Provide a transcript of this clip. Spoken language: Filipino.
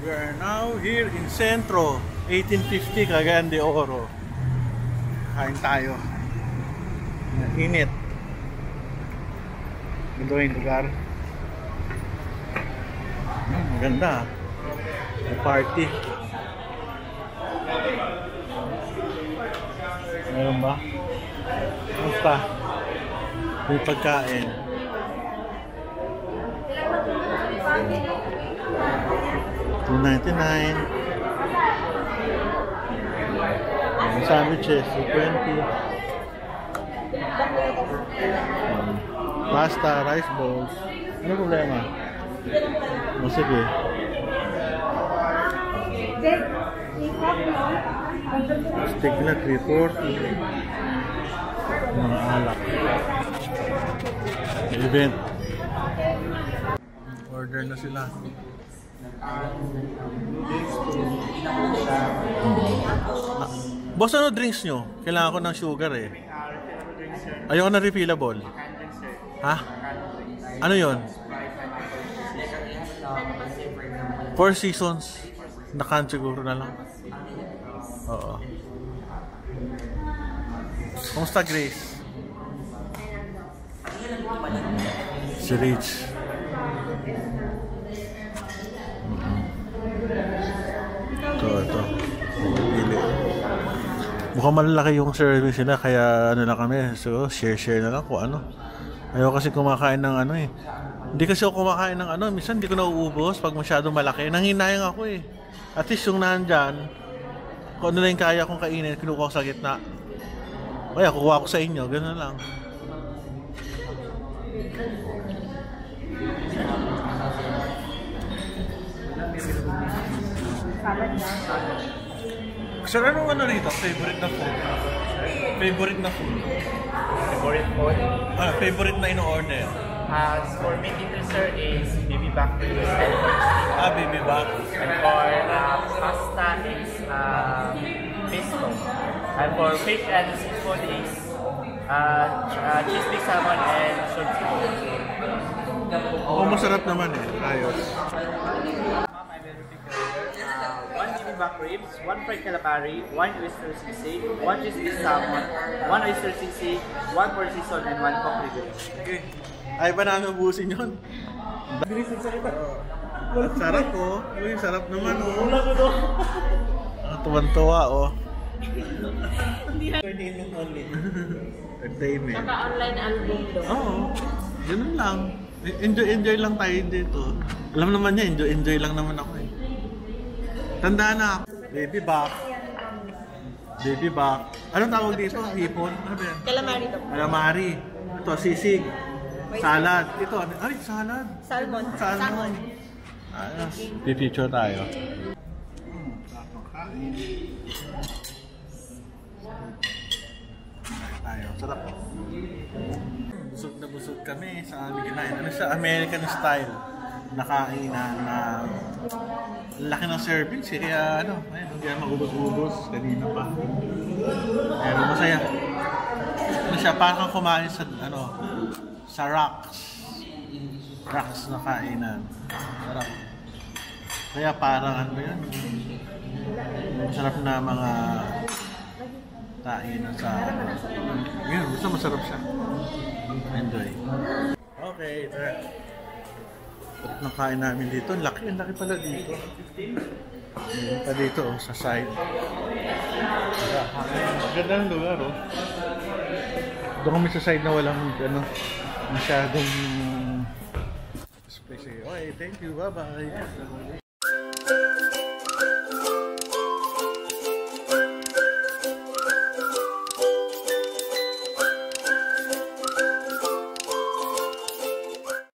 We are now here in Centro, 1850 Cagayan de Oro. Kain tayo. Init. Ganda yung lugar. Maganda. Ah. May party. Meron ba? Basta. May pagkain. May pagkain. 299 Yung sandwiches, 20. Pasta, rice balls. Ano problema? O oh, sige. Steak na 340. Mga alak. Event. Order na sila. Boss, ano drinks nyo? Kailangan ko ng sugar eh. Ayoko na refillable. Ha? Ano yon? Four seasons. Nakan siguro na lang. Oo. Kumusta Grace? Si Rich. Mukhang malalaki yung service nila kaya ano na kami. So, share-share na lang kung ano. Ayaw kasi kumakain ng ano eh. Hindi kasi ako kumakain ng ano. Minsan hindi ko nauubos pag masyado malaki. Nanghinayang ako eh. At least yung nandyan, kung ano na yung kaya kong kainin, kinukuha ko sa gitna. Kaya kukuha ko sa inyo. Ganun lang. Sir, anong ano rito? Favorite na food? Favorite na food? Favorite food? Ah, favorite na in-order? Uh, for me dito sir is baby back ribs and Ah, baby back. And for uh, pasta is uh, pesto. And for fish and seafood is uh, uh, cheese big salmon and shrimp. Oo, masarap naman eh. Ayos. Back ribs, one fried calabari, one oyster sisig, one cheese big salmon, one oyster sisig, one pork season, and one pork ribs. Okay. Ay ba namin ubusin yun? Bilis sa kita. Sarap oh. Uy, sarap naman oh. Wala ko to. Ah, tuwan-tuwa oh. Entertainment. Naka-online album do. Oo. Ganun lang. Enjoy, enjoy lang tayo dito. Alam naman niya, enjoy, enjoy lang naman ako eh. Tandaan na ako. Baby back. Baby back. Anong tawag dito? Hipon? Ano ba yan? Calamari do. Calamari. Ito, sisig. Salad. Ito, ano? Ay, salad. Salmon. Salmon. Ayos. Pipicture tayo. Hmm, tayo. Sarap. Busog na busog kami sa aming kinain. Ano siya? American style. Nakainan na laki ng servings eh. Kaya ano, ayun, hindi na maubos-ubos. Kanina pa. Pero masaya. Ano siya? Parang kumain sa ano, sa rocks. Rocks na kainan. Sarap. Kaya parang ano yun, masarap na mga kainan sa ano. Yun, basta masarap siya. Enjoy. Okay, tara. Sarap ng kain namin dito. Ang laki, ang laki pala dito. Meron pa dito, oh, sa side. Ganda ng lugar, oh. Doon kami sa side na walang, ano, masyadong space. Okay, thank you. Bye-bye.